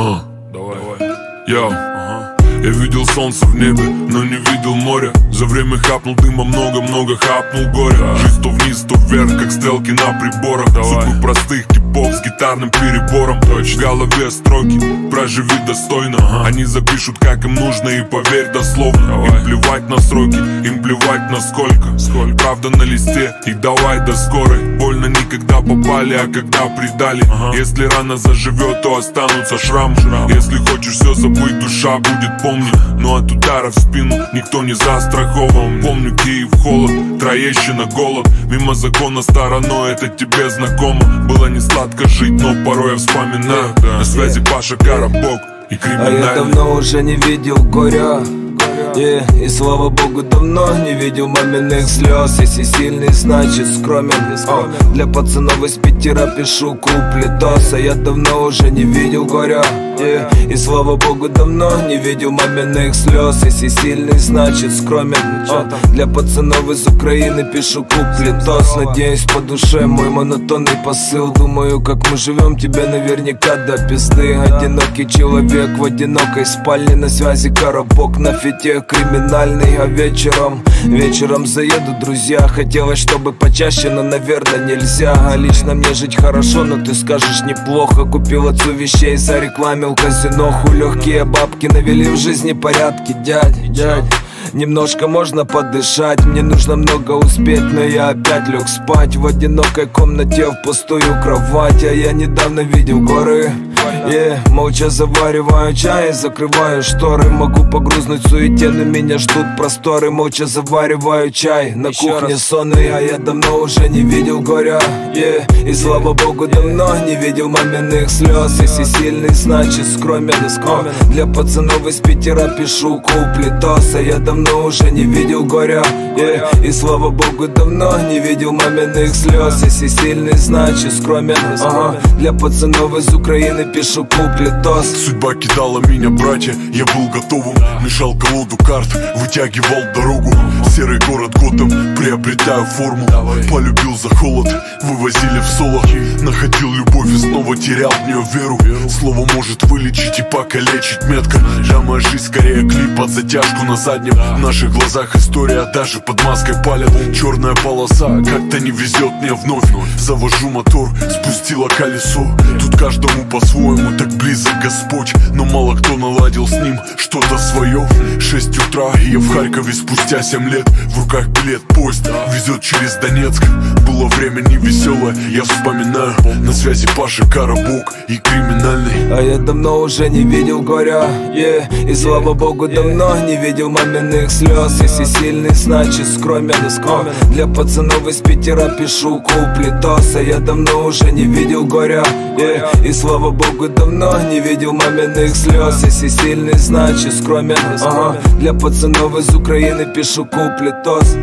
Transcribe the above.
А, давай. давай. Я. Ага. Я видел солнце в небе, но не видел моря За время хапнул дыма много-много хапнул горя Жизнь то вниз, то вверх, как стрелки на приборах Давай. Судьбы простых типов с гитарным перебором. В голове строки, проживи достойно. Они запишут, как им нужно и поверь дословно. Им плевать на сроки, им плевать на сколько. Правда на листе, и давай до скорой. Больно не когда попали, а когда предали. Если рана заживет, то останутся шрамы. Если хочешь все забыть, душа будет помнить. Но от удара в спину никто не застрахован. Помню. Киев холод, Троещина голод. Мимо закона стороной, это тебе знакомо. Было не сладко жить, но порой я вспоминаю. На связи Паша Карабок и А криминальный. я давно уже не видел горя Yeah. И слава богу, давно не видел маминых слез. Если сильный, значит скромен. О, Для пацанов из Питера пишу куплетос А я давно уже не видел горя. Yeah. И слава богу, давно не видел маминых слез. Если сильный, значит скромен. О, Для пацанов из Украины пишу куплетос Надеюсь по душе мой монотонный посыл. Думаю, как мы живем, тебе наверняка до пизды. Одинокий человек в одинокой спальне На связи коробок на фите криминальный А вечером, вечером заедут друзья. Хотелось, чтобы почаще, но, наверное, нельзя. А лично мне жить хорошо, но ты скажешь неплохо. Купил отцу вещей, зарекламил казиноху Легкие бабки навели в жизни порядки, дядь, дядь Немножко можно подышать Мне нужно много успеть, но я опять лег спать. В одинокой комнате в пустую кровать А я недавно видел горы. Yeah, молча завариваю чай, закрываю шторы. Могу погрузнуть в суете, но меня ждут просторы. Молча завариваю чай, на кухне сонный А я давно уже не видел горя. Yeah. И слава богу, давно не видел маминых слез Если сильный, значит скромен Для пацанов из Питера пишу куплетос А я давно уже не видел горя. Yeah. И слава богу, давно не видел маминых слез. Если сильный, значит скромен. Ага. Для пацанов из Украины пишу куплетос Судьба кидала меня, братья, я был готовым. Мешал колоду карт, вытягивал дорогу. Серый город Готэм, приобретаю форму. Полюбил за холод, вывозили в соло. Находил любовь и снова терял в нее веру. Слово может вылечить и покалечить метко. Да, моя жизнь скорее клип под затяжку на заднем В наших глазах история даже под маской палят. Черная полоса, как-то не везет мне вновь. Завожу мотор, спустила колесо. Тут каждому по-своему так близок Господь. Но мало кто наладил с ним что-то свое. Шесть утра я в Харькове спустя семь лет. В руках билет, поезд везет через Донецк. Было время невеселое, я вспоминаю. На связи Паша Карабок и криминальный. А я давно уже не видел горя yeah. И слава богу, давно не видел маминых слез. Если сильный, значит скромен О, Для пацанов из Питера пишу куплетос А я давно уже не видел горя yeah. И слава богу, давно не видел маминых слез. Если сильный, значит скромен Ага. Для пацанов из Украины пишу куплетос